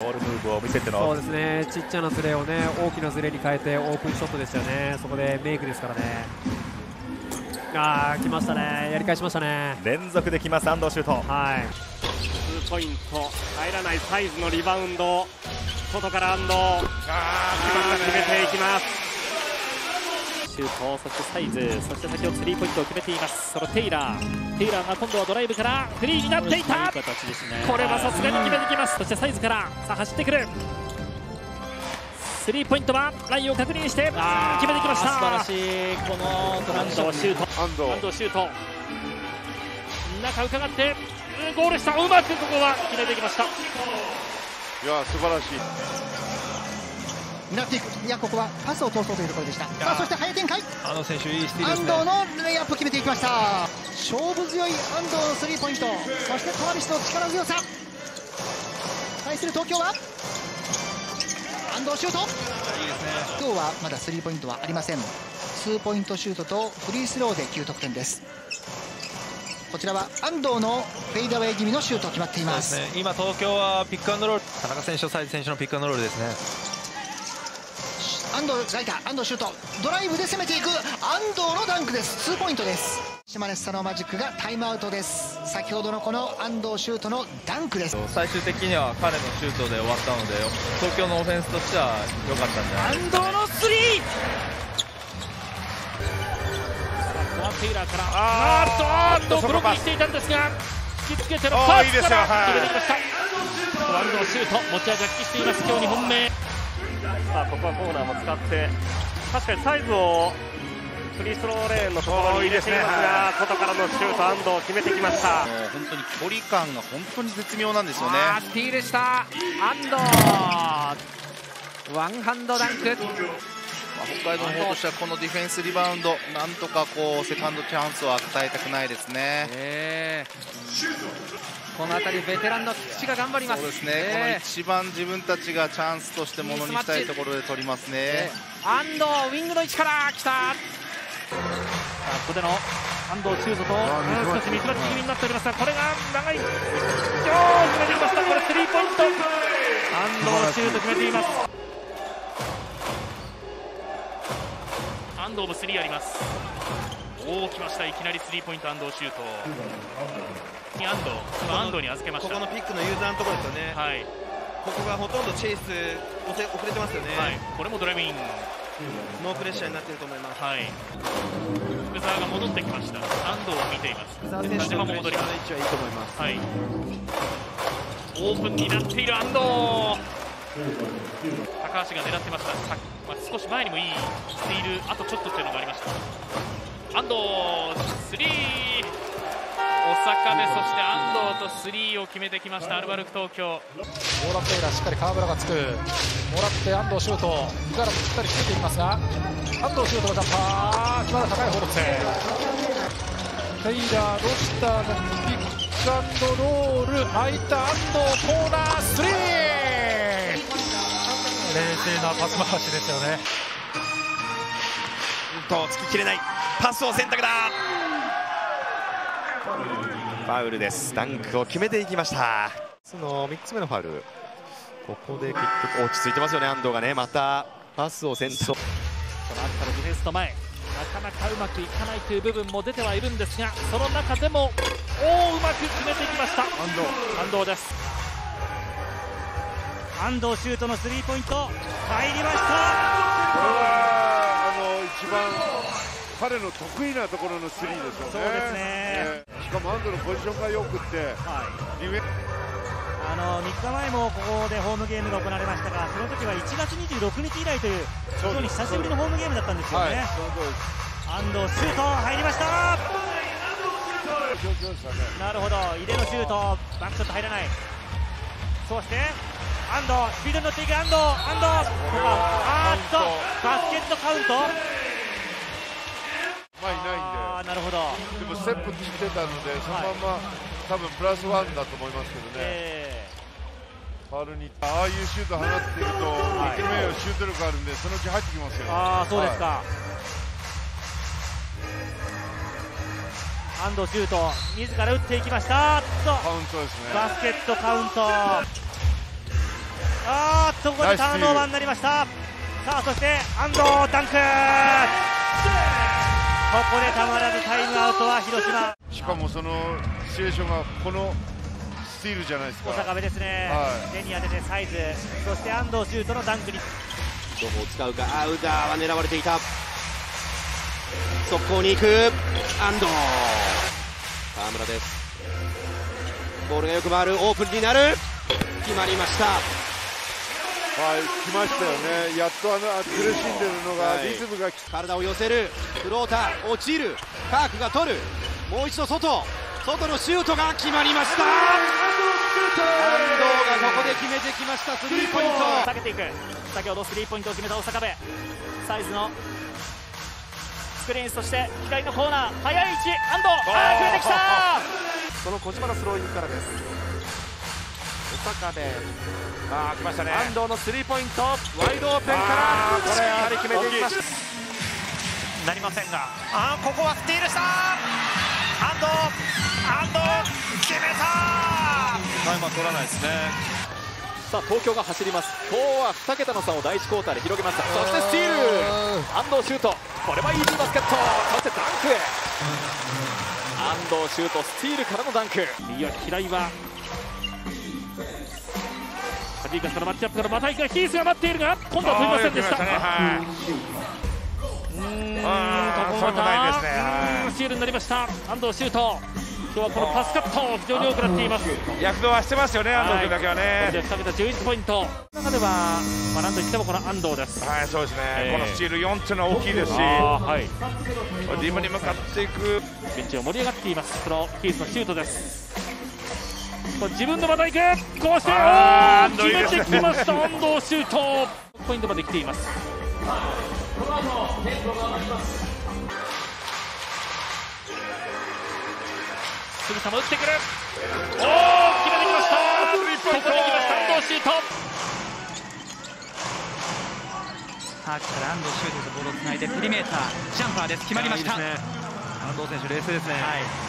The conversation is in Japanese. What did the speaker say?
ボールムーブを見せての。そうですね。ちっちゃなズレをね大きなズレに変えてオープンショットですよね。そこでメイクですからね。あー来ましたね。やり返しましたね。連続できます安藤シュートはい。ツーポイント。入らないサイズのリバウンド。外から安藤。あー決めていきますシュートそしてサイズそして先ほどスリーポイントを決めています。そのテイラー。テイラーが今度はドライブからフリーになっていた。これはさすがに決めてきます。そしてサイズからさあ走ってくる。スリーポイントはラインを確認して決めてきました。素晴らしい。このトランジション。安藤シュート。安藤。安藤シュート。中伺ってうんゴールした。うまくここは決めてきました。いや素晴らしい狙っていくいやここはパスを通そうというところでした。さあそして早い展開。あの選手いいスティール安ですね。藤のレイアップ決めていきました。勝負強い安藤のスリーポイント。そして川岸の力強さ。対する東京は？安藤シュート。今日はまだスリーポイントはありません。ツーポイントシュートとフリースローで9得点です。こちらは安藤のフェイダーウェイ気味のシュート決まっていまですすね。今東京はピックアンドロール田中選手とサイズ選手のピックアンドロールですね安藤ライター安藤シュートドライブで攻めていく安藤のダンクです。ツーポイントです。島根スサノーマジックがタイムアウトです。先ほどのこの安藤シュートのダンクです。最終的には彼のシュートで終わったので東京のオフェンスとしては良かったんじゃない？安藤のスリー!テイラーから。あーっとあーっとブロックしていたんですが突きつけてのパスから決めてきました。安藤シュート。持ち味を発揮しています。今日2本目さあここはコーナーも使って確かにサイズをフリースローレーンのところに入れていますが外からのシュート安藤決めてきました。本当に距離感が本当に絶妙なんですよね。あースティールした。安藤。ワンハンドダンクまあ北海道の方としてはこのディフェンスリバウンドなんとかこうセカンドチャンスを与えたくないですね。え。この辺りベテランの菊池が頑張ります。そうですね、え。この一番自分たちがチャンスとしてものにしたいところで取りますね。安藤ウィングの位置から来た。ここでの安藤シュートとうん少しミスマッチ気味になっておりますがこれが長い。よー決めてきましたこれスリーポイント。安藤シュート決めています安藤もスリーあります。おました。いきなりスリーポイント安藤シュート。に安藤。今安藤に預けました。ここのピックのユーザーのところですよね。はい、ここがほとんどチェイス遅れてますよね、はい、これもドライブイン。ノープレッシャーになっていると思います。はい。福澤が戻ってきました。安藤を見ています。福澤選手のプレッシャーの位置はいいと思います。はい。オープンになっている安藤。高橋が狙ってました。さまあ、少し前にもいいスティール、あとちょっとっていうのがありました。安藤、スリー。大阪で、そして安藤とスリーを決めてきました、アルバルク東京。モーラップテイラーしっかり河村がつくモーラップで安藤シュートもしっかりついていきますが安藤シュートのジャンパー木原高いフォローテイラーロシターがピックアンドロール空いた安藤静なパス回しですよね。とつききれない。パスを選択だ。ファウルです。ダンクを決めていきました。その3つ目のファウル。ここで結局落ち着いてますよね安藤がね。またパスを選択。その秋田のディフェンスの前、なかなかうまくいかないという部分も出てはいるんですが、その中でも、おお、うまく決めてきました。安藤。安藤です。安藤シュートのスリーポイント入りました。これはあの一番彼の得意なところのスリーですよね。そうですね。ええしかも安藤のポジションがよくってはい。ディフェンあの3日前もここでホームゲームが行われましたがその時は1月26日以来という非常に久しぶりのホームゲームだったんですよはいね、その通りです。安藤シュート入りましたなるほど。井出のシュートバックショット入らない。そして安藤スピードに乗っていく安藤安藤。あーっとバスケットカウント。前いあーなるほど、ないんででもステップ切ってたのでそのまま多分プラスワンだと思いますけどね。えファウルにああいうシュート放っていると2点目をシュート力あるんでそのうち入ってきますよー、ああそうですか、は安藤シュート自ら打っていきました。カウントですね。バスケットカウントとここでターンオーバーになりました。さあそして安藤ダンク。ここでたまらずタイムアウトは広島。しかもそのシチュエーションがこのスティールじゃないですか。小坂部ですね、はい。手に当ててサイズ。そして安藤シュートのダンクに。どこを使うか。アウダーは狙われていた。速攻に行く。安藤。河村です。ボールがよく回る。オープンになる。決まりました。はい来ましたよね。やっとあの苦しんでるのがはい。リズムが体を寄せる。フローター落ちる。カークが取る。もう一度外。外のシュートが決まりました。安藤がここで決めてきました。スリーポイント。下げていく。先ほどスリーポイントを決めた大阪部。サイズの。スクリーンそして左のコーナー。速い位置。安藤あー決めてきた。その小島のスローインからです小坂部あー来ましたね。安藤のスリーポイント。ワイドオープンからしっかり決めていきました。なりませんがあーここはスティールした。安藤安藤決めた。タイムは取らないですね。さあ東京が走ります。東は2桁の差を第1クォーターで広げました。そしてスティール。安藤シュートこれはイージーバスケット。そしてダンク。安藤シュートスティールからのダンク。いや平井はハジーカスからマッチアップからまたヒースが待っているが今度は飛びませんでした。うーんここまたうールになりました。安藤シュート今日はこのパスカットを非常に多くなっています。躍動はしてますよね安藤君だけはね。これで2桁11ポイント。中では、まあ、なんといってもこの安藤です。はいそうですね、えーこのスチール4っていうのは大きいですし。はい。リムに向かっていく。ベンチを盛り上がっています。このヒースのシュートです自分でまた行く。こうして決めてきました。安藤シュート。ポイントまで来ています。すぐさま打ってくる。おお決めてきました。ここました。安藤シュート。ハークから安藤シュートとボールをつないでペリメーター。ジャンパーです。決まりました。いいですね。安藤選手冷静ですね、はい